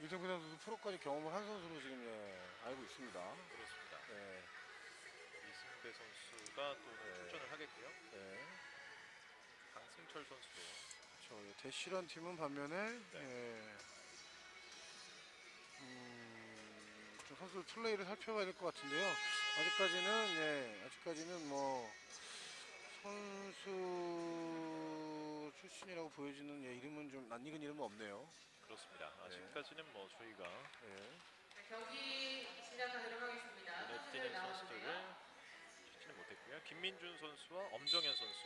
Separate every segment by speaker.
Speaker 1: 이동근 선수도 프로까지 경험을 한 선수로 지금 예, 알고 있습니다.
Speaker 2: 그렇습니다.
Speaker 1: 예,
Speaker 2: 이승배 선수가 또 오늘
Speaker 1: 네.
Speaker 2: 출전을 하겠고요.
Speaker 1: 예.
Speaker 2: 강승철 선수도
Speaker 1: 저 예, 대시런 팀은 반면에
Speaker 2: 네.
Speaker 1: 예, 음, 좀 선수 플레이를 살펴봐야 될 것 같은데요. 아직까지는 예, 아직까지는 뭐 선수 출신이라고 보여지는 예, 이름은 좀 낯익은 이름은 없네요.
Speaker 2: 그렇습니다.
Speaker 1: 네.
Speaker 2: 아직까지는 뭐 저희가
Speaker 1: 예.
Speaker 3: 자, 경기 시작하도록 하겠습니다.
Speaker 2: 눈에 띄는. 선수들을 찾지는 못했고요. 김민준 선수와 엄정현 선수,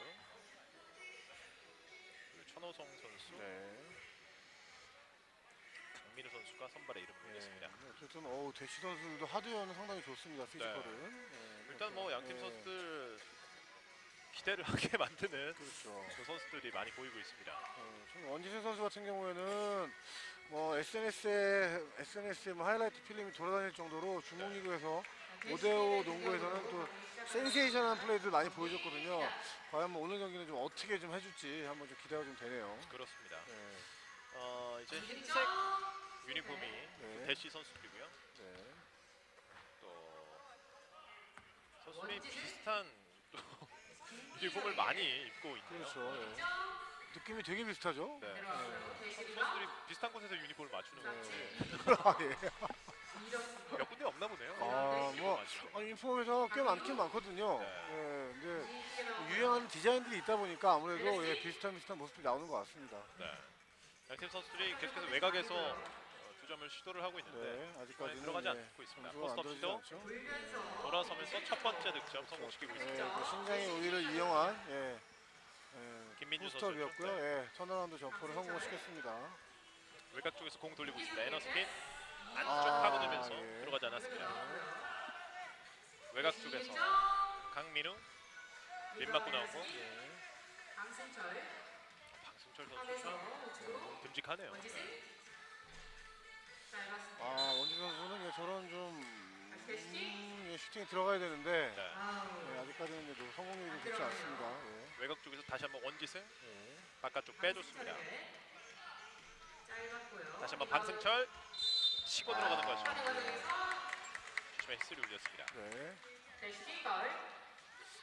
Speaker 2: 그리고 천호성 선수,
Speaker 1: 네.
Speaker 2: 강민우 선수가 선발에 이름을
Speaker 1: 예.
Speaker 2: 올렸습니다.
Speaker 1: 어쨌든 어우 대시 선수들도 하드웨어는 상당히 좋습니다. 피지컬은. 예,
Speaker 2: 일단 뭐 양팀
Speaker 1: 예,
Speaker 2: 선수들 기대를 하게 만드는
Speaker 1: 그렇죠.
Speaker 2: 그 선수들이 많이 보이고 있습니다.
Speaker 1: 어, 지금 원지승 선수 같은 경우에는 뭐 SNS에 SNS에 뭐 하이라이트 필름이 돌아다닐 정도로 중국 리그에서
Speaker 3: 자,
Speaker 1: 5대5
Speaker 3: 대시
Speaker 1: 농구에서는 또 센세이션한 플레이들 많이 보여줬거든요.
Speaker 3: 하겠습니다.
Speaker 1: 과연 뭐 오늘 경기는 좀 어떻게 좀 해줄지 한번 좀 기대가 좀 되네요.
Speaker 2: 그렇습니다.
Speaker 1: 네,
Speaker 2: 어, 이제 흰색
Speaker 3: 득점.
Speaker 2: 유니폼이
Speaker 1: 네.
Speaker 2: 대시 선수들이고요.
Speaker 1: 네.
Speaker 2: 또 선수들이? 비슷한 또 유니폼을 많이 입고 있네요.
Speaker 1: 그렇죠. 예. 느낌이 되게 비슷하죠.
Speaker 2: 네.
Speaker 3: 대시
Speaker 2: 선수들이. 비슷한 곳에서 유니폼을 맞추는
Speaker 1: 네.
Speaker 2: 거지.
Speaker 1: 아, 예.
Speaker 2: 몇 군데 없나 보네요.
Speaker 1: 아, 뭐 아니, 유니폼에서 꽤 많긴 많거든요.
Speaker 2: 네.
Speaker 1: 예, 근데. 유행하는 디자인들이 있다 보니까 아무래도 예, 비슷한 비슷한 모습이 나오는 것 같습니다.
Speaker 2: 네. 양팀 선수들이 계속해서 외곽에서 점을 시도를 하고 있는데
Speaker 1: 네,
Speaker 2: 이번엔
Speaker 1: 아직까지는
Speaker 2: 들어가지
Speaker 1: 예,
Speaker 2: 않고 있습니다.
Speaker 1: 점수가 안
Speaker 2: post up
Speaker 1: 들어지지
Speaker 2: 시도
Speaker 1: 않죠.
Speaker 3: 돌면서
Speaker 2: 돌아서면서 첫 번째 득점 성공시키고
Speaker 1: 예,
Speaker 2: 있습니다.
Speaker 1: 그 신장의 우위를 이용한 예, 예,
Speaker 2: 김민주
Speaker 1: post up이었고요. 예, turnaround jumper를 성공시켰습니다.
Speaker 2: 외곽 쪽에서 공 돌리고 있습니다. 에너스킨 안쪽
Speaker 1: 아,
Speaker 2: 파고들면서
Speaker 1: 예.
Speaker 2: 들어가지 않았습니다. 외곽 쪽에서. 강민우 림 맞고 나오고
Speaker 1: 예.
Speaker 3: 하면서
Speaker 2: 선수가
Speaker 3: 우측으로
Speaker 2: 듬직하네요.
Speaker 1: 들어가야 되는데
Speaker 2: 네.
Speaker 1: 예, 아직까지는 예, 좀 성공률이 좀 좋지 않습니다. 예.
Speaker 2: 외곽 쪽에서 다시 한번 원지승
Speaker 1: 예.
Speaker 2: 바깥쪽 빼줬습니다. 다시 한번 박승철 치고 들어가는
Speaker 3: 과정에서
Speaker 2: 슈팅의 힐스를 올렸습니다.
Speaker 1: 네.
Speaker 3: 파울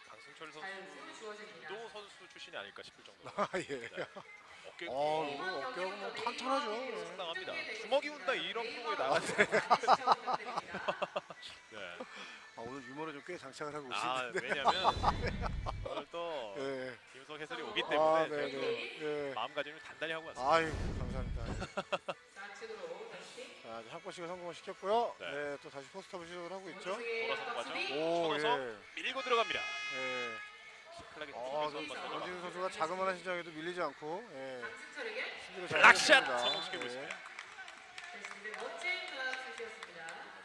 Speaker 2: 박승철 선수. 도 출신이 아닐까 싶을 정도로
Speaker 1: 아 예.
Speaker 2: 네. 어깨
Speaker 1: 어,
Speaker 2: 어,
Speaker 1: 이거 어깨가 뭐 탄탄하죠. 예.
Speaker 2: 상당합니다. 주먹이 운다 이런 프로에 나가서 네.
Speaker 1: 아, 유머를 좀 꽤 장착을 하고
Speaker 2: 아
Speaker 1: 오시는데.
Speaker 2: 왜냐면 오늘 또
Speaker 1: 예.
Speaker 2: 김석 해설이 오기
Speaker 1: 아,
Speaker 2: 때문에
Speaker 1: 네,
Speaker 2: 제가
Speaker 1: 네. 예.
Speaker 2: 또 마음가짐을 단단히 하고 왔습니다.
Speaker 1: 아유, 감사합니다.
Speaker 3: 다시
Speaker 1: 자, 이제 한번씩을 성공을 시켰고요.
Speaker 2: 네.
Speaker 1: 네. 또 다시 포스트업을 시도를 하고 있죠.
Speaker 2: 돌아서는 과정.
Speaker 1: 오,
Speaker 2: 쳐서
Speaker 1: 예.
Speaker 2: 밀고 들어갑니다.
Speaker 1: 예.
Speaker 2: 클락이
Speaker 1: 아,
Speaker 2: 던져봤고
Speaker 1: 선수가 자그마한 신장에도 밀리지 않고 예. 했습니다.
Speaker 2: 성공시키고
Speaker 1: 예.
Speaker 2: 있습니다.
Speaker 3: 멋진.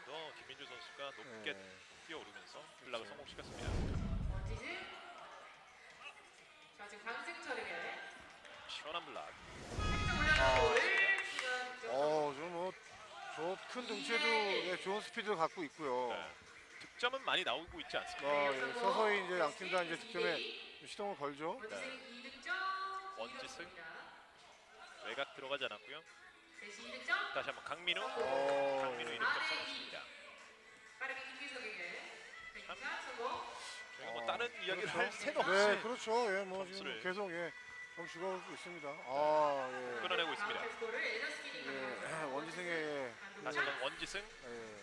Speaker 2: 또 김민주 선수가 높게
Speaker 1: 예.
Speaker 2: 뛰어오르면서 블락을 성공시켰습니다.
Speaker 3: 원지승 자 지금 강승철에게
Speaker 2: 시원한 블락.
Speaker 3: 좀
Speaker 1: 어, 좀뭐저 큰 등치에도 예, 좋은 스피드를 갖고 있고요.
Speaker 2: 네. 득점은 많이 나오고 있지 않습니다.
Speaker 1: 어, 예, 서서히 이제 양팀 다 이제 득점에 시동을 걸죠.
Speaker 3: 원지승 2득점
Speaker 2: 원지승. 외곽 들어가지 않았고요.
Speaker 3: 대신 2득점
Speaker 2: 다시 한번 강민우.
Speaker 1: 어,
Speaker 2: 강민우
Speaker 1: 예.
Speaker 2: 1득점 성공입니다. 저희가 뭐
Speaker 1: 어,
Speaker 2: 다른 이야기를
Speaker 1: 그렇죠.
Speaker 2: 할 새도 없이
Speaker 1: 네, 그렇죠. 예, 뭐 지금
Speaker 2: 점수를.
Speaker 1: 계속 예, 점 주고 있습니다. 아, 예.
Speaker 2: 끊어내고 있습니다.
Speaker 1: 예, 원지승의 예,
Speaker 2: 다시 한번 원지승.
Speaker 1: 예,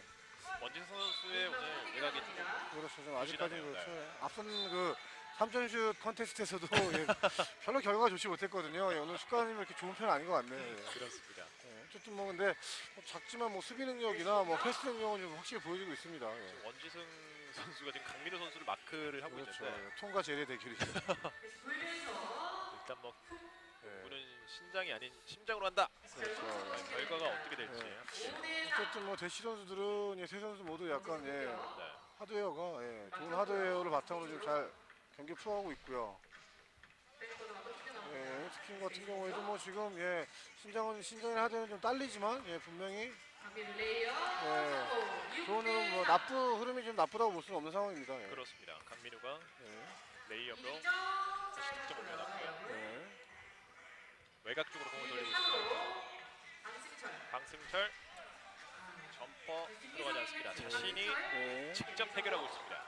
Speaker 2: 원지승 선수의 오늘 외곽이 좀
Speaker 1: 그렇죠. 좀 아직까지
Speaker 2: 부실하네요.
Speaker 1: 그렇죠. 앞선 그 3점슛 컨테스트에서도 예, 별로 결과가 좋지 못했거든요. 예, 오늘 습관이 이렇게 좋은 편은 아닌 것 같네요. 예.
Speaker 2: 그렇습니다.
Speaker 1: 예, 어쨌든 뭐 근데 뭐 작지만 뭐 수비 능력이나 뭐 패스 능력은 좀 확실히 보여주고 있습니다. 예.
Speaker 2: 원지승 선수가 지금 강민우 선수를 마크를 하고
Speaker 1: 그렇죠.
Speaker 2: 있는데
Speaker 1: 예, 통과 대결이죠.
Speaker 3: 돌면서
Speaker 2: 일단 뭐
Speaker 1: 예.
Speaker 2: 우는 신장이 아닌 심장으로 한다.
Speaker 1: 그렇죠.
Speaker 2: 과연 결과가 어떻게 될지.
Speaker 1: 네.
Speaker 3: 5대 3
Speaker 1: 어쨌든 뭐 대시 선수들은 예, 세 선수 모두 약간 예,
Speaker 2: 네.
Speaker 1: 하드웨어가 예, 좋은 하드웨어를 바탕으로 좀잘 경기 풀어가고 있고요. 에너스킨 같은 경우에도 뭐 지금 예, 신장은 신장의 하드웨어는 좀 딸리지만 예, 분명히 예, 좋은 뭐 나쁘 흐름이 좀 나쁘다고 볼 수는 없는 상황입니다. 예.
Speaker 2: 그렇습니다. 강민우가
Speaker 1: 예,
Speaker 2: layup으로
Speaker 3: 2득점
Speaker 2: 다시 득점 올려놨고요.
Speaker 1: 예.
Speaker 2: 외곽 쪽으로 공을
Speaker 3: 2대
Speaker 2: 돌리고 있습니다.
Speaker 3: 3으로 강승철
Speaker 2: 강승철 스왑퍼 들어가지 않습니다. 자신이
Speaker 1: 네.
Speaker 2: 직접 해결하고 있습니다.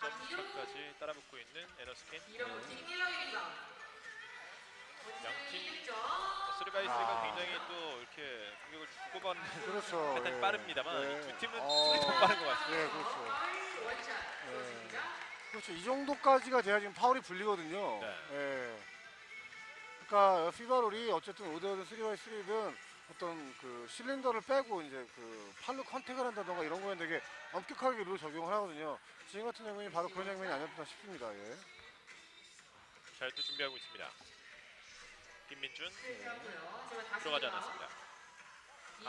Speaker 2: 한 점차까지 따라붙고 있는 에너스킨.
Speaker 3: 1라운드 리바운드.
Speaker 2: 양팀
Speaker 3: 1점.
Speaker 2: 스리바이스가
Speaker 1: 아.
Speaker 2: 굉장히 또 이렇게 공격을 주고받는
Speaker 1: 그렇죠.
Speaker 2: 패턴이
Speaker 1: 예.
Speaker 2: 빠릅니다만
Speaker 1: 네.
Speaker 2: 이두 팀은
Speaker 1: 어.
Speaker 2: 특히 더 빠른 것 같습니다.
Speaker 1: 네, 그렇죠.
Speaker 3: 좋습니다.
Speaker 1: 그렇죠. 이 정도까지가 돼야 지금 파울이 불리거든요.
Speaker 2: 네.
Speaker 1: 예. 그러니까 피바롤이 어쨌든 5대5든 3x3든 어떤 그 실린더를 빼고 이제 그 팔로 컨택을 한다던가 이런 거에 되게 엄격하게 룰 적용을 하거든요. 지금 같은 장면이 바로 그런 장면이 아니었나 싶습니다. 예.
Speaker 2: 잘 또 준비하고 있습니다. 김민준
Speaker 3: 다시
Speaker 2: 들어가지. 않았습니다.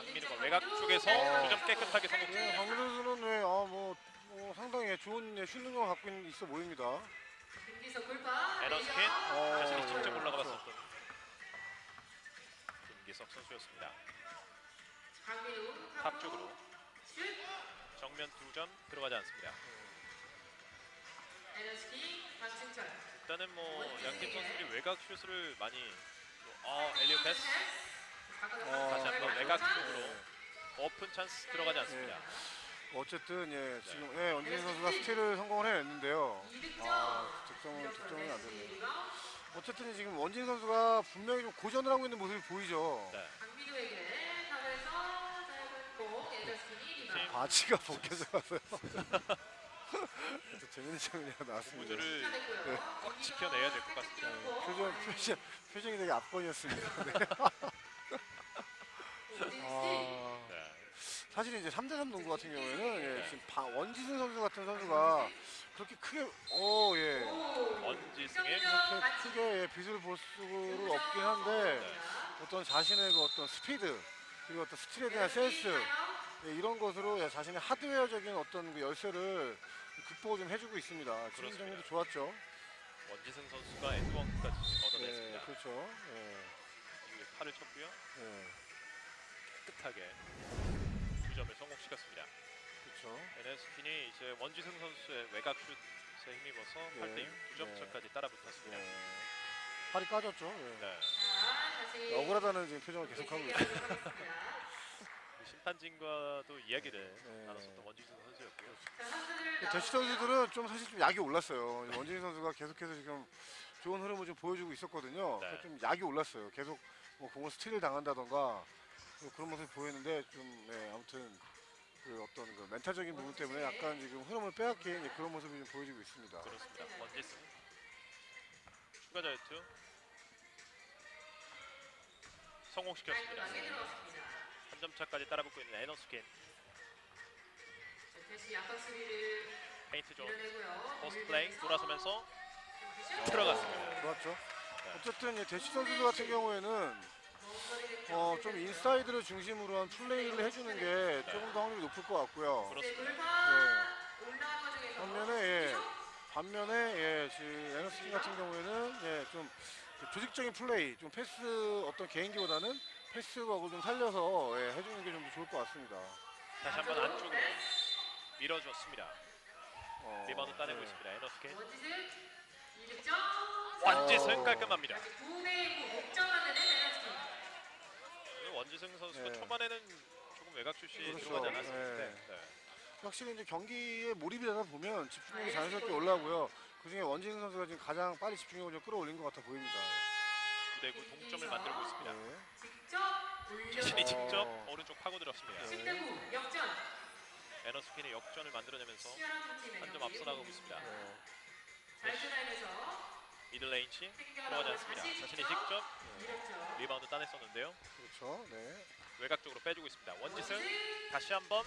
Speaker 3: 이득점
Speaker 2: 외곽. 쪽에서
Speaker 3: 네.
Speaker 2: 두점 깨끗하게
Speaker 1: 예,
Speaker 2: 성공했습니다.
Speaker 1: 박민호 선수는 왜, 아, 뭐, 뭐 상당히 좋은 예, 슛 능력을 갖고 있- 있어 보입니다.
Speaker 2: 에너스킨
Speaker 1: 어,
Speaker 2: 자신이
Speaker 1: 예,
Speaker 2: 직접 올라가. 봤었던 김기석 선수였습니다. 탑 쪽으로
Speaker 3: 슛.
Speaker 2: 정면 두 점 들어가지 않습니다.
Speaker 3: 박승철.
Speaker 2: 일단은 뭐 양팀 선수들이 외곽 슛을 많이 또- 어 엘리오 패스
Speaker 1: 어,
Speaker 2: 다시 한번 외곽
Speaker 3: 쪽
Speaker 2: 쪽으로 오픈 찬스 들어가지 않습니다.
Speaker 1: 어쨌든 예, 지금 예, 원진희 선수가 스틸을 성공을 해냈는데요. 아, 득점은 득점이 안 됐네요. 어쨌든 지금 원진 선수가 분명히 좀 고전을 하고 있는 모습이 보이죠.
Speaker 2: 네.
Speaker 1: 바지가 벗겨져 가서요. 또 재밌는 장면이 나왔습니다.
Speaker 2: 무드를
Speaker 3: 시작됐고요.
Speaker 2: 꽉 지켜내야 될 것 같습니다.
Speaker 1: 네, 표정, 표정, 표정이 되게 압권이었습니다. 네. 아,
Speaker 2: 네.
Speaker 1: 사실 이제 3대3 농구 같은 경우에는 예, 지금 바- 원지승 선수 같은 선수가 그렇게 크게, 어, 예.
Speaker 2: 원지승의
Speaker 1: 그렇게 크게 예, 빚을 볼 수는 없긴 한데 어떤 자신의 그 어떤 스피드 그리고 어떤 스틸에 대한 센스 예, 이런 것으로 예, 자신의 하드웨어적인 어떤 그 열쇠를 극복을 좀 해주고 있습니다. 지금. 장면도 좋았죠.
Speaker 2: 원지승 선수가 엔드원까지
Speaker 1: 예,
Speaker 2: 얻어냈습니다.
Speaker 1: 그렇죠. 예,
Speaker 2: 팔을 쳤고요.
Speaker 1: 예,
Speaker 2: 깨끗하게 두 점을 성공시켰습니다.
Speaker 1: 그렇죠.
Speaker 2: 에네스킨이 이제 원지승 선수의 외곽 슛에 힘입어서
Speaker 1: 네.
Speaker 2: 8대 6 2점
Speaker 1: 네.
Speaker 2: 차까지 따라붙었습니다.
Speaker 1: 예. 팔이 까졌죠. 예.
Speaker 2: 네.
Speaker 1: 억울하다는 지금 표정을 계속하고 있어요.
Speaker 2: 심판진과도 이야기를
Speaker 1: 네.
Speaker 2: 나눴었던 원지승 선수였고요.
Speaker 1: 대시 선수들은 좀 사실 좀 약이 올랐어요. 원진희 선수가 계속해서 지금 좋은 흐름을 좀 보여주고 있었거든요.
Speaker 2: 네.
Speaker 1: 좀 약이 올랐어요. 계속 뭐 공을 스틸을 당한다던가 뭐 그런 모습이 보였는데 좀 네, 아무튼 그 어떤 그 멘탈적인 부분 때문에 약간 지금 흐름을 빼앗긴 이제 그런 모습이 좀 보여지고 있습니다.
Speaker 2: 그렇습니다. 원지승 추가 자유투 성공시켰습니다. 한 점 차까지 따라붙고 있는 에너스킨
Speaker 3: paint zone.
Speaker 2: 포스트 플레이 돌아서면서
Speaker 3: 슛.
Speaker 2: 들어갔습니다. 네.
Speaker 1: 어쨌든 이 대시 선수 같은 경우에는 어, 좀 인사이드를 중심으로 한 플레이를 해주는 게 조금 더 확률이 높을 것 같고요.
Speaker 3: 네,
Speaker 2: 그렇습니다.
Speaker 3: 중에서
Speaker 1: 반면에 예, 반면에 예, 지금 에너스킨 같은 경우에는 예, 좀그 조직적인 플레이, 좀 패스 어떤 개인기보다는 패스워크를 좀 살려서 예, 해주는 게 좀 더 좋을 것 같습니다.
Speaker 2: 다시 한번 안쪽으로 밀어줬습니다.
Speaker 1: 어,
Speaker 2: 리바운드 따내고
Speaker 1: 예.
Speaker 2: 있습니다. 에너스킨
Speaker 1: 어.
Speaker 2: 깔끔합니다.
Speaker 3: 아직 9대 9 동점 만드는 에너스킨.
Speaker 2: 오늘 원지승 선수가
Speaker 1: 네.
Speaker 2: 초반에는 조금 외곽 슛이
Speaker 1: 그렇죠.
Speaker 2: 들어가지 않았었는데
Speaker 1: 네.
Speaker 2: 네.
Speaker 1: 확실히 이제 경기에 몰입이 되다 보면 집중력이 자연스럽게 올라오고요. 그중에 원진 선수가 지금 가장 빨리 집중력을 좀 끌어올린 것 같아 보입니다.
Speaker 2: 9대9 동점을 만들고 있습니다.
Speaker 1: 네.
Speaker 3: 직접.
Speaker 2: 자신이 직접
Speaker 1: 어.
Speaker 2: 오른쪽 파고들었습니다.
Speaker 1: 네.
Speaker 3: 10대 9 역전.
Speaker 2: 에너스킨이 역전을 만들어내면서 한점
Speaker 3: 경기.
Speaker 2: 앞서 나가고 있습니다.
Speaker 1: 네.
Speaker 3: middle
Speaker 2: range 들어가지 않습니다. 자신이 직접
Speaker 3: 이득점.
Speaker 2: 리바운드 따냈었는데요.
Speaker 1: 그렇죠. 네.
Speaker 2: 외곽 쪽으로 빼주고 있습니다. 원지승 다시 한번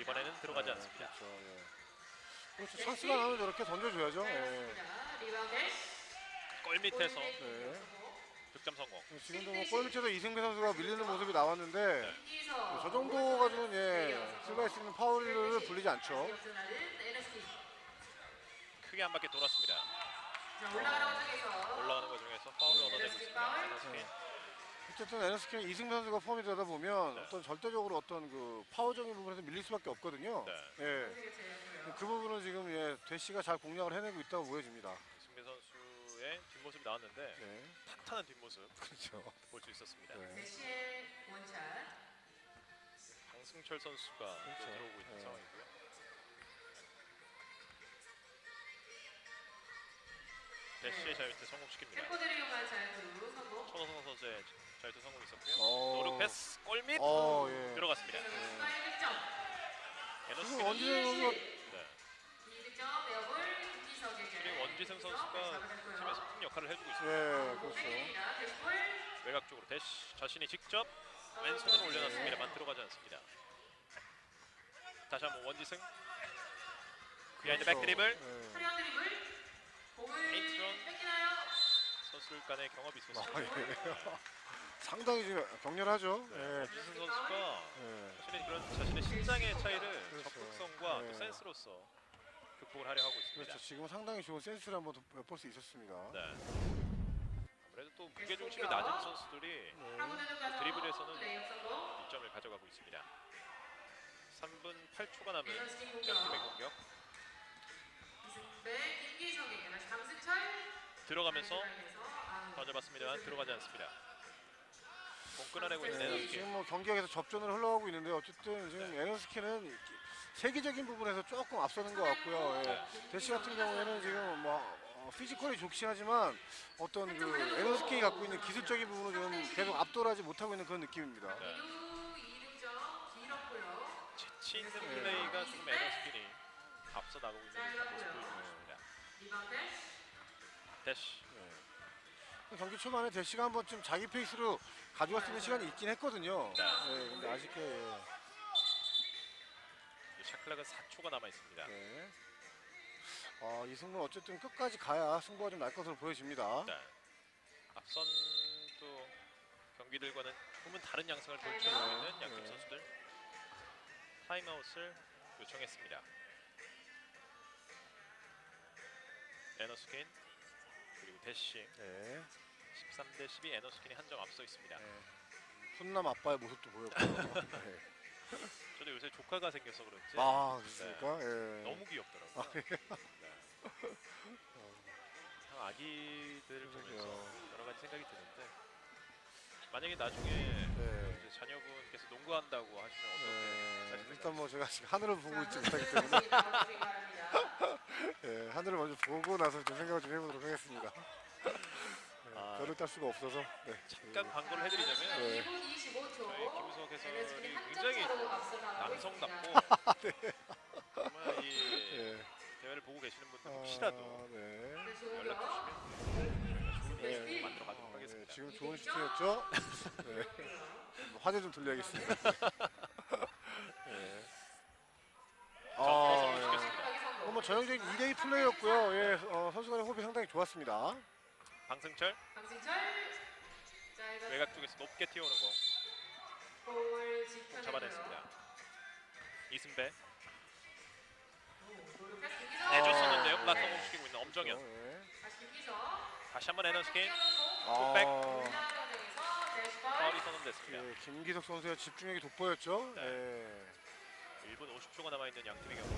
Speaker 2: 이번에는 들어가지 않습니다.
Speaker 1: 그렇죠. 예. 그렇죠. 찬스가 나면 저렇게 던져줘야죠. 예.
Speaker 3: 리바운드.
Speaker 2: 골 밑에서
Speaker 1: 네.
Speaker 2: 득점 성공.
Speaker 1: 지금도 뭐골 밑에서 이승배 선수가 밀리는 모습이 나왔는데. 저 정도 가지고는 예, 슬라이 수 있는 파울을 불리지 않죠.
Speaker 2: 크게 한 바퀴 돌았습니다.
Speaker 3: 자, 올라가는 중에서
Speaker 2: 파울을 얻어내고 있습니다. 에너스킨.
Speaker 1: 어쨌든 에너스킨 이승배 선수가 폼이 되다 보면
Speaker 2: 네.
Speaker 1: 어떤 절대적으로 어떤 그 파워적인 부분에서 밀릴 수밖에 없거든요.
Speaker 2: 네.
Speaker 1: 예. 그 부분은 지금 예, 대시가 잘 공략을 해내고 있다고 보여집니다.
Speaker 2: 승배 선수의 뒷모습이 나왔는데
Speaker 1: 네.
Speaker 2: 탄탄한 뒷모습
Speaker 1: 그렇죠.
Speaker 2: 볼 수 있었습니다.
Speaker 1: 네.
Speaker 3: 대시의 one shot.
Speaker 2: 박승철 선수가 또
Speaker 1: 그렇죠.
Speaker 2: 들어오고 있는
Speaker 1: 네.
Speaker 2: 상황이고요. 대시의 자유투 성공시킵니다.
Speaker 3: 이용한 자유투 성공.
Speaker 2: 천호성 선수의 자유투 성공 있었고요.
Speaker 1: 어.
Speaker 2: no look 패스 골밑
Speaker 1: 어, 예.
Speaker 2: 들어갔습니다.
Speaker 3: 선수가 1득점.
Speaker 1: 지금 원지승 선수가
Speaker 2: 네.
Speaker 3: 2득점 air ball 김기석에게.
Speaker 2: 그리고 원지승 선수가 팀에서 큰 역할을 해주고 있습니다.
Speaker 1: 예, 그렇죠.
Speaker 3: 땡입니다. 대시볼.
Speaker 2: 외곽 쪽으로 대시 자신이 직접 왼손으로 올려놨습니다만 들어가지 않습니다. 다시 한번 원지승 behind back 드리블
Speaker 1: 예.
Speaker 3: 화려한 드리블. 공을
Speaker 2: 존.
Speaker 3: 뺏기나요?
Speaker 2: 선수들 간의 경험이
Speaker 1: 아,
Speaker 2: 있었습니다.
Speaker 1: 예. 상당히 지금 격렬하죠.
Speaker 2: 네.
Speaker 1: 예.
Speaker 2: 원지승 선수가
Speaker 1: 예.
Speaker 2: 자신의 그런 자신의 신장의 차이를
Speaker 1: 그렇죠.
Speaker 2: 적극성과
Speaker 1: 네.
Speaker 2: 또 센스로서 극복을 하려 하고 있습니다.
Speaker 1: 그렇죠. 지금 상당히 좋은 센스를 한번 엿볼 수 있었습니다.
Speaker 2: 네. 아무래도 또 무게 중심이 낮은 선수들이
Speaker 1: 네.
Speaker 2: 드리블에서는
Speaker 3: 성공.
Speaker 2: 2점을 가져가고 있습니다. 3분 8초가 남은 양팀의
Speaker 3: 공격. 이승배 김기석에게 다시 강승철.
Speaker 2: 들어가면서
Speaker 3: 라인에서 아웃.
Speaker 2: 던져봤습니다만 들어가지 않습니다. 공 끊어내고 있는
Speaker 1: 네,
Speaker 2: 에너스키
Speaker 1: 지금 뭐 계속 접전을 흘러가고 있는데 어쨌든 지금
Speaker 2: 네.
Speaker 1: 에너스키는 이- 세계적인 부분에서 조금 앞서는 것 같고요. 예. 대시 같은 경우에는 지금 뭐 어, physical이 좋긴 하지만 어떤 그 에너스킨이 갖고 있는 기술적인 부분은 지금 계속 압도하지 못하고 있는 그런 느낌입니다.
Speaker 2: 네.
Speaker 3: 이루 2득점 길었고요.
Speaker 2: 재치 있는 플레이가 조금 에너스킨이 앞서 나가고 있는 모습을 보여주고 있습니다. 대시
Speaker 1: 예. 경기 초반에 대시가 한번 좀 자기 페이스로 가져갈 수 있는 시간이 있긴 했거든요.
Speaker 2: 네.
Speaker 1: 예, 근데 아쉽게 예.
Speaker 2: 이 shot clock은 4초가 남아 있습니다.
Speaker 1: 네. 아, 이 승부는 어쨌든 끝까지 가야 승부가 좀 날 것으로 보여집니다.
Speaker 2: 네. 앞선 또 경기들과는 조금은 다른 양상을 보여주고 있는 양팀
Speaker 1: 네.
Speaker 2: 선수들 타임아웃을 요청했습니다. 에너스킨 그리고 대시
Speaker 1: 네.
Speaker 2: 13대 12 에너스킨이 한 점 앞서 있습니다.
Speaker 1: 네. 훈남 아빠의 모습도 보였고요. 네.
Speaker 2: 저도 요새 조카가 생겨서 그런지
Speaker 1: 아, 그렇습니까? 예.
Speaker 2: 네. 너무 귀엽더라고요.
Speaker 1: 아,
Speaker 2: 네. 참 아기들을 보면서. 여러 가지 생각이 드는데 만약에 나중에
Speaker 1: 네.
Speaker 2: 자녀분께서 농구한다고 하시면 어떨까요?
Speaker 1: 네. 일단 뭐 제가 지금 하늘을 보고 있지 못하기 때문에 예, 하늘을 먼저 보고 나서 좀 생각을 좀 해보도록 하겠습니다. 네,
Speaker 2: 아.
Speaker 1: 별을 딸 수가 없어서. 네.
Speaker 2: 잠깐 광고를 해드리자면
Speaker 1: 네.
Speaker 3: 2분 25초.
Speaker 2: 저희 김우석 해설이
Speaker 3: 한
Speaker 2: 굉장히. 남성답고 정말 이
Speaker 1: 예.
Speaker 2: 대회를 보고 계시는 분들
Speaker 1: 아,
Speaker 2: 혹시라도
Speaker 1: 네.
Speaker 3: 그래서
Speaker 2: 연락 주시면
Speaker 1: 네.
Speaker 2: 모습 만들어 가도록
Speaker 1: 네,
Speaker 2: 하겠습니다.
Speaker 1: 지금 좋은 슈팅이었죠? 네. 화제 좀 돌려야겠습니다. 네.
Speaker 2: 자,
Speaker 1: 아, 예.
Speaker 2: 시켰습니다.
Speaker 1: 어, 뭐 전형적인 2대2 플레이였고요. 예, 어, 선수 간의 호흡이 상당히 좋았습니다.
Speaker 2: 방승철 외곽 쪽에서 높게 튀어오는
Speaker 3: 지켜내고요.
Speaker 2: 잡아냈습니다. 이승배. 블락
Speaker 3: 네.
Speaker 2: 성공시키고 있는 엄정현
Speaker 1: 예.
Speaker 3: 다시
Speaker 2: 한번 에너스킨
Speaker 1: 아,
Speaker 2: 백.
Speaker 3: 과정에서 대시볼.
Speaker 2: 파울이 선언됐습니다.
Speaker 1: 예, 김기석 선수의 집중력이 돋보였죠.
Speaker 2: 네.
Speaker 1: 예.
Speaker 2: 1분 50초가 남아있는 양팀의 경기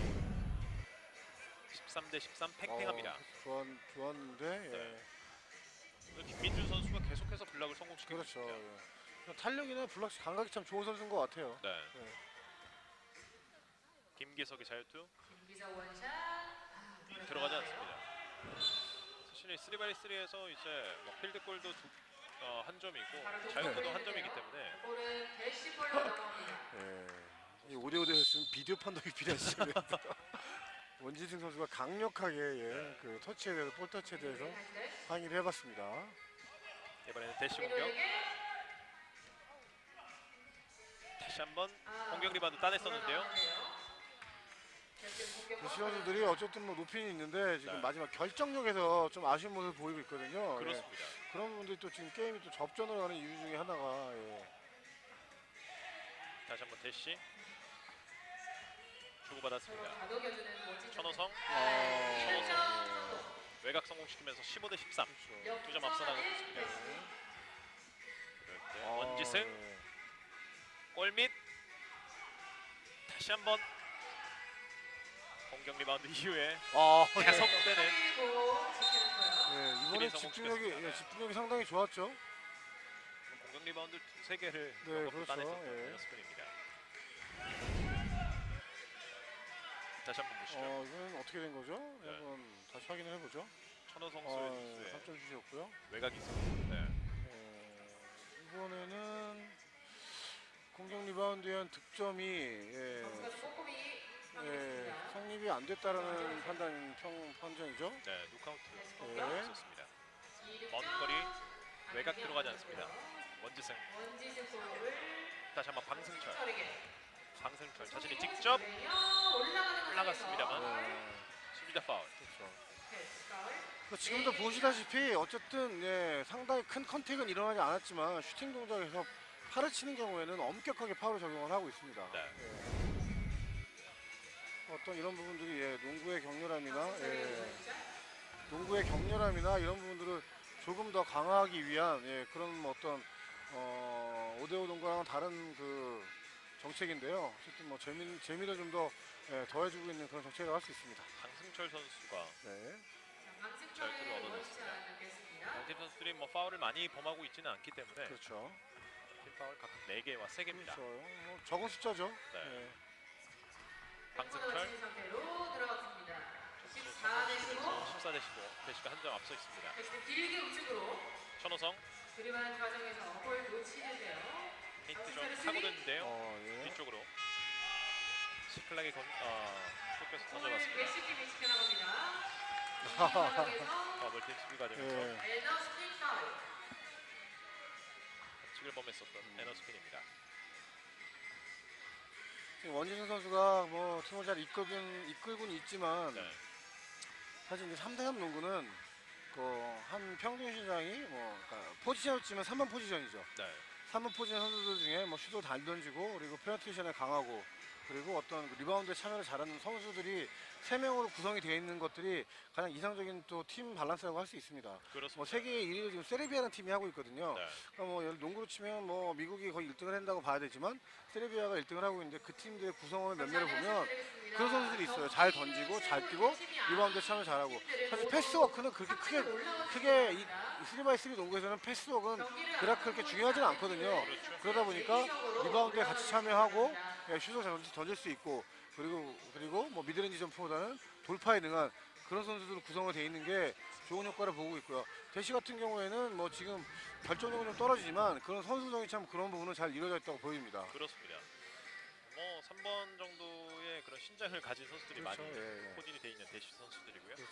Speaker 2: 13 대 13 팽팽합니다.
Speaker 1: 어, 좋았, 좋았는데, 예.
Speaker 2: 네. 김민준 선수가 계속해서 블락을 성공시키고
Speaker 1: 그렇죠.
Speaker 2: 있습니다.
Speaker 1: 예. 탄력이나 블락시 감각이 참 좋은 선수인 것 같아요.
Speaker 2: 네.
Speaker 1: 네.
Speaker 2: 김기석의 자유투
Speaker 3: 김기석 원샷. 아,
Speaker 2: 들어가지 않습니다. 사실 3x3에서 이제 뭐 필드골도 두, 어, 한 점이고 자유투도 한 점이기 때문에
Speaker 3: 볼은 대시볼로 넘어갑니다.
Speaker 1: 예. 이 5대5 대였으면 비디오 판독이 필요한 시점입니다. 원지승 선수가 강력하게 예, 그 터치에 대해서 볼 터치에 대해서 항의를 해봤습니다.
Speaker 2: 이번에는 대시 공격 다시 한번
Speaker 3: 아,
Speaker 2: 공격 리바운드 따냈었는데요.
Speaker 1: 시 선수들이 어쨌든 뭐 높이는 있는데 지금
Speaker 2: 네.
Speaker 1: 마지막 결정력에서 좀 아쉬운 모습을 보이고 있거든요. 예.
Speaker 2: 그렇습니다.
Speaker 1: 그런 부분들이 또 지금 게임이 또 접전으로 가는 이유 중에 하나가 예.
Speaker 2: 다시 한번 대시 주고받았습니다. 천호성
Speaker 1: 아,
Speaker 3: 천호성.
Speaker 1: 예.
Speaker 2: 외곽 성공시키면서 15 대 13
Speaker 1: 그렇죠.
Speaker 2: 두점 앞서 나가고 있습니다.
Speaker 1: 아,
Speaker 2: 원지승
Speaker 1: 예.
Speaker 2: 골밑 다시 한번 공격 리바운드 이후에
Speaker 1: 아, 예.
Speaker 2: 계속되는
Speaker 1: 예, 이번에
Speaker 2: 김인성
Speaker 1: 집중력이
Speaker 2: 공격수였습니다.
Speaker 1: 예, 집중력이 상당히 좋았죠.
Speaker 2: 공격 리바운드 두세 개를
Speaker 1: 네, 그렇죠.
Speaker 2: 따냈었던
Speaker 1: 예.
Speaker 2: 연습입니다. 다시 한번 보시죠.
Speaker 1: 어, 이건 어떻게 된 거죠?
Speaker 2: 네.
Speaker 1: 한번 다시 확인을 해보죠.
Speaker 2: 천호성
Speaker 1: 어,
Speaker 2: 선수의
Speaker 1: 3점 주셨고요.
Speaker 2: 외곽이 있었는데 네.
Speaker 1: 어, 이번에는 공격 리바운드에 한 득점이 예, 예. 성립이 안 됐다라는 판단 평 판정이죠.
Speaker 2: 네, no count
Speaker 3: 공격.
Speaker 2: 있었습니다.
Speaker 3: 이득점.
Speaker 2: 먼 거리 외곽 들어가지
Speaker 3: 안
Speaker 2: 않습니다. 원지승 다시 한번 방승철 방승철 자신이 직접 올라갔습니다만.
Speaker 1: 네,
Speaker 2: 수비자 파울.
Speaker 1: 그렇죠.
Speaker 3: 패스 파울.
Speaker 1: 그 지금도 보시다시피 어쨌든 예, 상당히 큰 contact은 일어나지 않았지만 슈팅 동작에서 팔을 치는 경우에는 엄격하게 파울을 적용을 하고 있습니다.
Speaker 2: 네.
Speaker 1: 예. 어떤 이런 부분들이 예, 농구의 격렬함이나 예,
Speaker 3: 네.
Speaker 1: 농구의 격렬함이나 이런 부분들을 조금 더 강화하기 위한 예, 그런 뭐 어떤 어, 5대5 농구랑은 다른 그 정책인데요. 어쨌든 뭐 재미, 재미를 좀더 예, 더해주고 있는 그런 정책이라고 할 수 있습니다.
Speaker 2: 방승철 선수가
Speaker 1: 네.
Speaker 2: 절투를 얻어냈습니다. 양팀 선수들이 뭐 파울을 많이 범하고 있지는 않기 때문에
Speaker 1: 그렇죠.
Speaker 2: 팀 파울 각각 4개와 3개입니다.
Speaker 1: 그렇죠. 뭐 적은 숫자죠.
Speaker 2: 네.
Speaker 1: 예.
Speaker 2: 방승철
Speaker 3: 상태로 들어갔습니다. 14 대 15.
Speaker 2: 14 대 15. 대시가 한 점 앞서 있습니다.
Speaker 3: 길게 우측으로
Speaker 2: 천호성
Speaker 3: 드리블하는 과정에서 볼 놓치는데요.
Speaker 2: 페인트 좀 사고됐는데요.
Speaker 1: 어, 예.
Speaker 2: 뒤쪽으로 시클락에 건, 어, 쫓겨서 던져봤습니다.
Speaker 3: 메시기 지켜 나갑니다. 이 과정에서
Speaker 2: 더블팀 수비 과정에서
Speaker 1: 예.
Speaker 3: 에너 스틱 파울.
Speaker 2: 반칙을 범했었던 에너스킨입니다.
Speaker 1: 지금 원지승 선수가 뭐 팀을 잘 이끌긴 이끌고는 있지만
Speaker 2: 네.
Speaker 1: 사실 이제 3대3 농구는 그 한 평균 신장이 뭐 그러니까 포지션을 치면 3번 포지션이죠.
Speaker 2: 네.
Speaker 1: 3번 포지션 선수들 중에 뭐 슛을 잘 던지고 그리고 페널티션에 강하고 그리고 어떤 그 리바운드에 참여를 잘하는 선수들이 세 명으로 구성이 되어 있는 것들이 가장 이상적인 또 팀 밸런스라고 할 수 있습니다.
Speaker 2: 그렇습니다.
Speaker 1: 뭐 세계 1위를 지금 세르비아라는 팀이 하고 있거든요.
Speaker 2: 네.
Speaker 1: 그러니까 뭐 농구로 치면 뭐 미국이 거의 1등을 한다고 봐야 되지만 세르비아가 1등을 하고 있는데 그 팀들의 구성원을 몇 명을 보면 그런 선수들이 있어요. 잘 던지고 잘 뛰고 리바운드 참여 잘하고 사실 패스워크는 그렇게 크게 크게 이 3x3 농구에서는 패스워크는 그렇게 그렇게 중요하지는 않거든요.
Speaker 2: 그렇죠.
Speaker 1: 그러다 보니까 리바운드에 같이 참여하고 예, 슛을 던질 수 있고 그리고 그리고 뭐 mid-range 점프보다는 돌파에 능한 그런 선수들 구성을 돼 있는 게 좋은 효과를 보고 있고요. 대시 같은 경우에는 뭐 지금 결정력은 좀 떨어지지만 그런 선수적인 참 그런 부분은 잘 이루어져 있다고 보입니다.
Speaker 2: 그렇습니다. 뭐 3번 정도의 그런 신장을 가진 선수들이
Speaker 1: 그렇죠.
Speaker 2: 많이
Speaker 1: 예, 예.
Speaker 2: 포진이 돼 있는 대시 선수들이고요.
Speaker 1: 그럼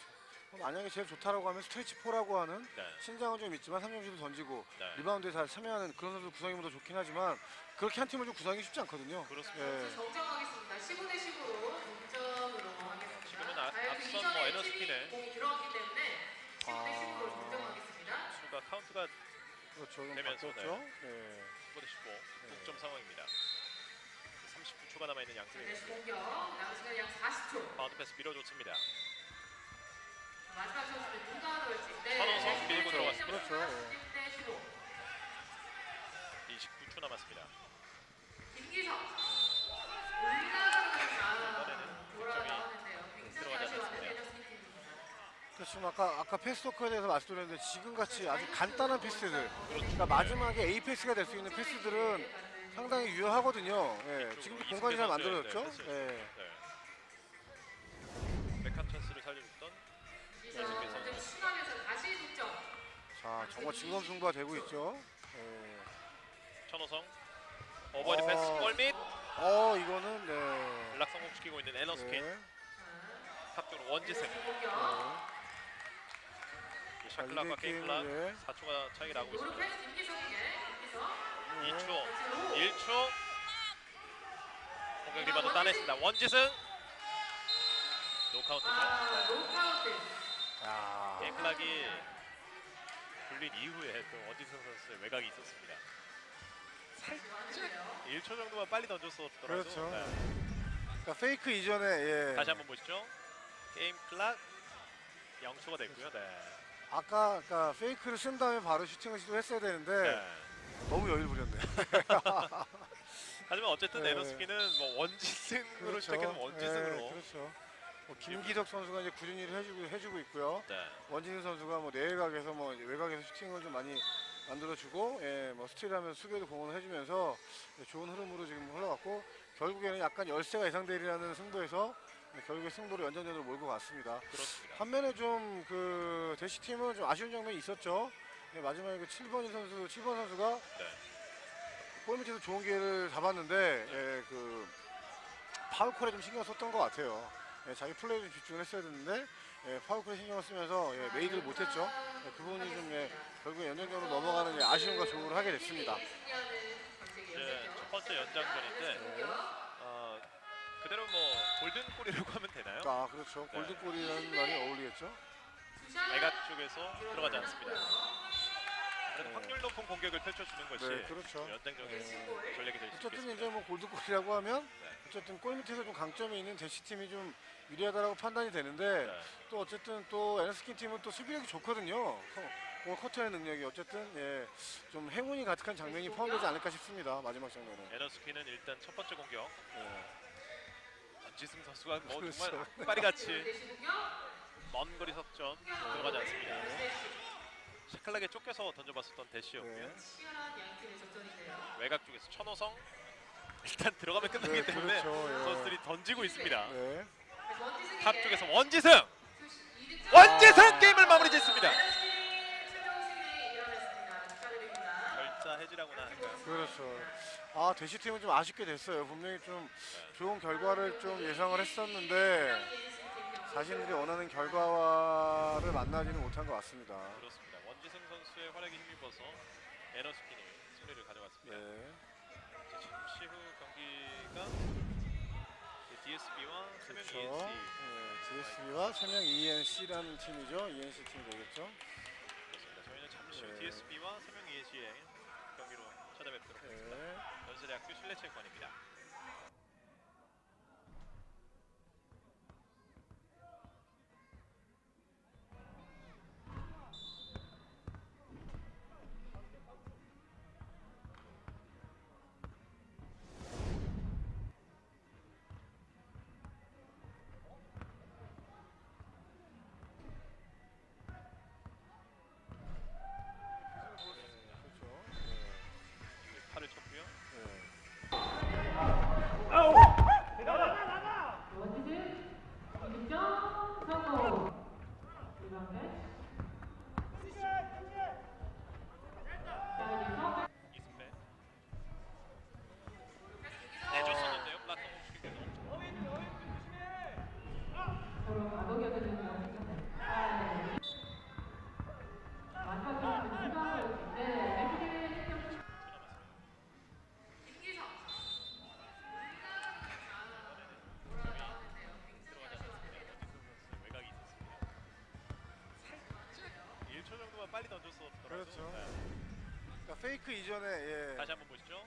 Speaker 1: 만약에 제일 좋다라고 하면 stretch four라고 하는
Speaker 2: 네.
Speaker 1: 신장은 좀 있지만 3점슛을 던지고
Speaker 2: 네.
Speaker 1: 리바운드에 잘 참여하는 그런 선수 구성이면 더 좋긴 하지만 그렇게 한 팀을 좀 구성하기 쉽지 않거든요.
Speaker 2: 그렇습니다.
Speaker 1: 예.
Speaker 3: 정정하겠습니다. 15대 15로 동점으로 하겠습니다.
Speaker 2: 지금은 아-
Speaker 3: 자, 그
Speaker 2: 앞선 뭐 에너스킨에
Speaker 3: 공이 들어갔기 때문에 15대
Speaker 1: 아.
Speaker 3: 15로 정정하겠습니다.
Speaker 2: 수가 카운트가
Speaker 1: 그렇죠. 좀
Speaker 2: 되면서,
Speaker 1: 바뀌었죠. 예.
Speaker 2: 15대 15 동점 상황입니다. 39초가 남아 있는 양팀의
Speaker 3: 다시 공격. 남은 시간 약 40초.
Speaker 2: 바운드 패스 밀어줬습니다.
Speaker 3: 마지막 선수는 누가 넣을지. 네.
Speaker 2: 천호성 밀고 들어갔습니다.
Speaker 1: 그렇죠. 예.
Speaker 3: 16대 15.
Speaker 2: 29초 남았습니다.
Speaker 3: 김기성. 올라가는
Speaker 2: 이번에는
Speaker 3: 돌아
Speaker 2: 득점이
Speaker 3: 나왔는데요. 굉장히
Speaker 2: 들어가지
Speaker 3: 아쉬워하는
Speaker 2: 않았습니다.
Speaker 3: 에너스핀 팀입니다.
Speaker 1: 그래서 지금 아까 아까 패스워크에 대해서 말씀드렸는데 지금 같이 아주 간단한 패스들
Speaker 2: 그렇죠.
Speaker 1: 그러니까 마지막에 A 패스가 될 수 있는 패스들은 상당히 유효하거든요. 예. 지금도 공간이 잘 만들어졌죠. 예.
Speaker 2: 네.
Speaker 3: 득점.
Speaker 1: 자 정말 진검승부가 되고 있죠. 예.
Speaker 2: 천호성 어버이
Speaker 1: 어.
Speaker 2: 패스 골밑
Speaker 1: 어 이거는 네.
Speaker 2: 연락 성공시키고 있는 에너스킨
Speaker 1: 네.
Speaker 2: top쪽으로 원지승
Speaker 3: 공격.
Speaker 2: shot clock과
Speaker 1: game clock 네.
Speaker 2: 4초가 차이 나고 있습니다.
Speaker 3: 패스 김기성에게 김기성.
Speaker 2: 2초
Speaker 3: 네.
Speaker 2: 1초 공격 리바운드 따냈습니다. 원지승 no count죠.
Speaker 3: 아,
Speaker 2: 네.
Speaker 3: no count.
Speaker 1: 야.
Speaker 2: game clock이 불린 이후에 또 원지승 선수의 외곽이 있었습니다.
Speaker 3: 좋아하는데요.
Speaker 2: 1초 정도만 빨리 던졌었더라도
Speaker 1: 그렇죠.
Speaker 2: 네.
Speaker 1: 그러니까 페이크 이전에 예.
Speaker 2: 다시 한번 보시죠. 게임 클락 0초가 됐고요. 네.
Speaker 1: 아까 아까 페이크를 쓴 다음에 바로 슈팅을 시도했어야 되는데
Speaker 2: 네.
Speaker 1: 너무 여유를 부렸네.
Speaker 2: 하지만 어쨌든
Speaker 1: 네.
Speaker 2: 에너스키는 뭐 원지승으로
Speaker 1: 그렇죠.
Speaker 2: 시작해서 원지승으로
Speaker 1: 예, 그렇죠. 뭐 김기덕 선수가 이제 꾸준히 해주고 해주고 있고요.
Speaker 2: 네.
Speaker 1: 원진우 선수가 뭐 내외곽에서 뭐 외곽에서 슈팅을 좀 많이 만들어주고 예, 뭐 스틸하면서 수비에도 공헌을 해주면서 예, 좋은 흐름으로 지금 흘러갔고 결국에는 약간 열세가 예상되리라는 승부에서 예, 결국에 승부를 연전전으로 몰고 갔습니다.
Speaker 2: 그렇습니다.
Speaker 1: 반면에 좀 그 대시 팀은 좀 아쉬운 장면이 있었죠. 예, 마지막에 그 7번이 선수, 7번 선수가
Speaker 2: 네.
Speaker 1: 골 밑에서 좋은 기회를 잡았는데 예, 그 파울콜에 좀 신경 썼던 것 같아요. 예, 자기 플레이에 좀 집중을 했어야 됐는데 예, foul call에 신경을 쓰면서 예, made를 못했죠. 예, 그 부분이 좀 예, 결국에 연장전으로 넘어가는 예, 아쉬움과 조우를 하게 됐습니다.
Speaker 2: 이제 첫 번째 연장전인데 어, 그대로 뭐 골든골이라고 하면 되나요?
Speaker 1: 아 그렇죠. 골든골이라는 말이 어울리겠죠.
Speaker 2: 외곽 쪽에서 들어가지 않습니다. 그래도 확률 높은 공격을 펼쳐주는 것이
Speaker 1: 네, 그렇죠.
Speaker 2: 연장전의 전략이 될수
Speaker 1: 어쨌든
Speaker 2: 있겠습니다.
Speaker 1: 이제 뭐 골든골이라고 하면
Speaker 2: 네.
Speaker 1: 어쨌든 골 밑에서 좀 강점이 있는 대시 팀이 좀 유리하다라고 판단이 되는데
Speaker 2: 네.
Speaker 1: 또 어쨌든 또 에너스킨 팀은 또 수비력이 좋거든요. 공 커트의 능력이 어쨌든 예, 좀 행운이 가득한 장면이 포함되지 않을까 싶습니다. 마지막 장면은.
Speaker 2: 에너스피는 일단 첫 번째 공격
Speaker 1: 예.
Speaker 2: 전지승 선수가 뭐
Speaker 1: 그렇죠.
Speaker 2: 정말 악바리같이 먼 거리 석점 들어가지 않습니다. 샤클락에 쫓겨서 던져봤었던 대시였고요.
Speaker 1: 네.
Speaker 2: 외곽 쪽에서 천호성 일단 들어가면 끝나기
Speaker 1: 네,
Speaker 2: 때문에
Speaker 1: 그렇죠. 예.
Speaker 2: 선수들이 던지고 있습니다.
Speaker 1: 네.
Speaker 2: top 쪽에서 원지승
Speaker 3: 원지승
Speaker 2: 게임을 마무리 짓습니다.
Speaker 3: 최종 승리 이뤄냈습니다. 축하드립니다.
Speaker 2: 결자 해지라고나 할까요?
Speaker 1: 그렇죠. 아 대시 팀은 좀 아쉽게 됐어요. 분명히 좀 좋은 결과를 좀 예상을 했었는데 자신들이 원하는 결과를 만나지는 못한 것 같습니다.
Speaker 2: 그렇습니다. 원지승 선수의 활약에 힘입어서 에너스킨이 승리를 가져갔습니다.
Speaker 1: 네.
Speaker 2: 이제 잠시 후 경기가 DSB와 세명
Speaker 1: 그렇죠.
Speaker 2: ENC
Speaker 1: 네, GSB와 세명 ENC라는 팀이죠. ENC 팀이 되겠죠.
Speaker 2: 그렇습니다. 저희는 잠시 후
Speaker 1: 네.
Speaker 2: DSB와 세명 ENC의 경기로 찾아뵙도록 하겠습니다.
Speaker 1: 네.
Speaker 2: 연세대학교 실내체육관입니다. 1초 정도만 빨리 던졌었더라도
Speaker 1: 그렇죠.
Speaker 2: 네.
Speaker 1: 그러니까 페이크 이전에 예.
Speaker 2: 다시 한번 보시죠.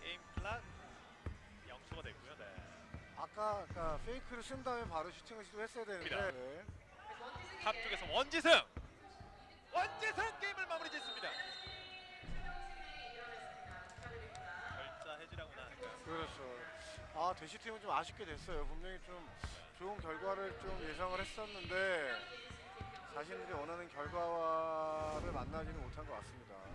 Speaker 2: game clock 영초가 됐고요. 네.
Speaker 1: 아까 그러니까 페이크를 쓴 다음에 바로 슈팅을 시도했어야 되는데. 네.
Speaker 2: top 쪽에서 원지승 원지승 게임을 마무리 짓습니다. 결자 해지라고나 할까요?
Speaker 1: 그렇죠. 아 대시 팀은 좀 아쉽게 됐어요. 분명히 좀 좋은 결과를 좀 예상을 했었는데 자신들이 원하는 결과를 만나지는 못한 것 같습니다.